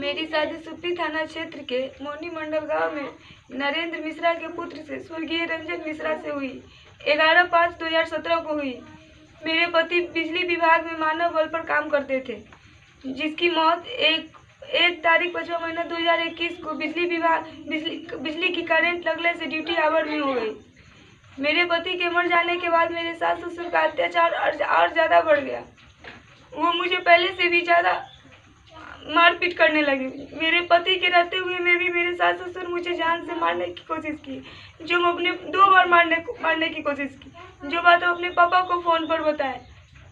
मेरी शादी सुप्पी थाना क्षेत्र के मोनी मंडल गाँव में नरेंद्र मिश्रा के पुत्र से स्वर्गीय रंजन मिश्रा से हुई। ग्यारह पाँच दो हज़ार सत्रह को हुई। मेरे पति बिजली विभाग में मानव बल पर काम करते थे जिसकी मौत एक एक तारीख पाँचवा महीना 2021 को बिजली विभाग बिजली बिजली की करंट लगने से ड्यूटी आवर में हो गई। मेरे पति के मर जाने के बाद मेरे सास ससुर का अत्याचार और, और ज़्यादा बढ़ गया। वो मुझे पहले से भी ज़्यादा मारपीट करने लगे। मेरे पति के रहते हुए में भी मेरे सास ससुर मुझे जान से मारने की कोशिश की, जो मैं अपने दो बार मारने मारने की कोशिश की। जो बात वो अपने पापा को फ़ोन पर बताए।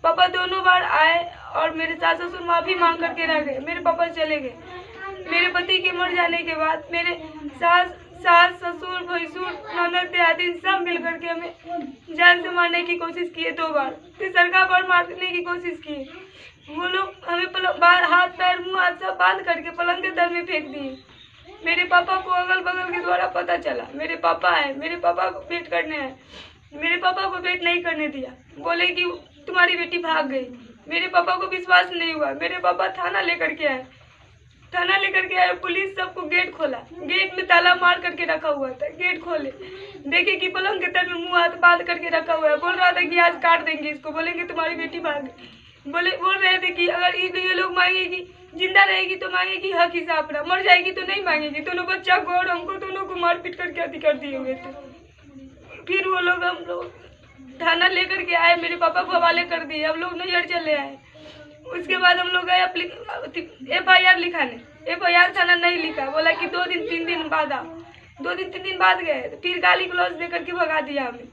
पापा दोनों बार आए और मेरे सास ससुर माफ़ी मांग करके रह गए। मेरे पापा चले गए। मेरे पति के मर जाने के बाद मेरे सास सास ससुर, भैंसुर, ननद आदि सब मिल करके हमें जान से मारने की कोशिश किए दो बार। तीसरका बार मारने की कोशिश की। वो लोग हमें बाहर हाथ, पैर, मुँह, हाथ सब बाँध करके पलंग के दर में फेंक दिए। मेरे पापा को अगल बगल के द्वारा पता चला। मेरे पापा है, मेरे पापा को भेंट करने हैं। मेरे पापा को भेंट नहीं करने दिया। बोले कि तुम्हारी बेटी भाग गई। मेरे पापा को विश्वास नहीं हुआ। मेरे पापा थाना लेकर के आए। थाना लेकर के आए, पुलिस सबको गेट खोला। गेट में ताला मार करके रखा हुआ था। गेट खोले। देखे कि पलंग के तर में मुँह, हाथ बाँध करके रखा हुआ है। बोल रहा था कि आज काट देंगे इसको। बोलेंगे तुम्हारी बेटी भाग गई। बोले बोल रहे थे कि अगर ये लोग मांगेगी, ज़िंदा रहेगी तो मांगेगी, हक हिसाब अपना मर जाएगी तो नहीं मांगेगी। दोनों बच्चा को और हमको दोनों को मार पीट करके अति कर दिए हुए थे। फिर वो लोग हम लोग थाना लेकर के आए, मेरे पापा को हवाले कर दिए। हम लोग नज़र चले आए। उसके बाद हम लोग गए एफ़ आई आर लिखाने। एफ़ आई आर थाना नहीं लिखा। बोला कि दो दिन, तीन दिन बाद आओ। दो दिन, तीन दिन बाद गए। तो फिर गाली ग्लौज दे करके भगा दिया हमें।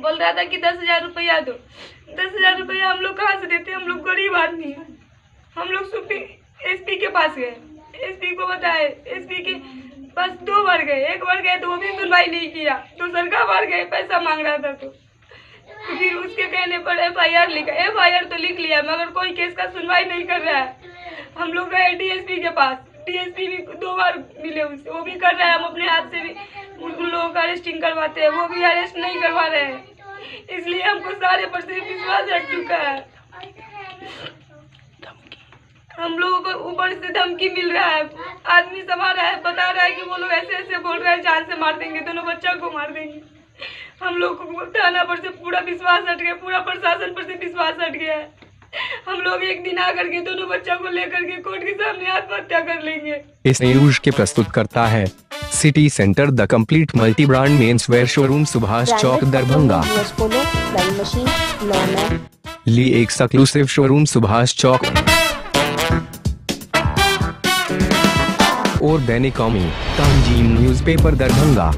बोल रहा था कि दस हज़ार रुपया दो। दस हज़ार रुपया हम लोग कहाँ से देते? हम लोग गरीब आदमी हम लोग सुप्री एसपी के पास गए। एसपी को बताए एसपी के पास दो बार गए। एक बार गए तो वो भी सुनवाई नहीं किया। तो सरकार बार गए, पैसा मांग रहा था तो। तो फिर उसके कहने पर एफ़ आई आर लिखा। एफ़ आई आर तो लिख लिया, मगर कोई केस का सुनवाई नहीं कर रहा है। हम लोग गए डीएसपी के पास। डीएसपी भी दो बार मिले उससे। वो भी कर रहा है, हम अपने हाथ से भी उन लोगों का अरेस्टिंग करवाते हैं, वो भी अरेस्ट नहीं करवा रहे हैं। इसलिए हमको सारे पर से विश्वास हट चुका है। हम लोगों को ऊपर से धमकी मिल रहा है। आदमी समा रहा है, बता रहा है कि वो लोग ऐसे ऐसे बोल रहे हैं, जान से मार देंगे, दोनों बच्चा को मार देंगे। हम लोग को थाना पर से पूरा विश्वास हट गया, पूरा प्रशासन पर से विश्वास हट गया है। हम लोग एक दिन आकर के दोनों बच्चा को लेकर के कोर्ट के सामने आत्महत्या कर लेंगे। इस न्यूज़ के प्रस्तुत करता है city centre the complete multi brand mens wear showroom Subhash Chowk Darbhanga. ली एक सक्लूसिव शोरूम सुभाष चौक। और दैनिक कॉमी तंजीम न्यूज़पेपर दरभंगा।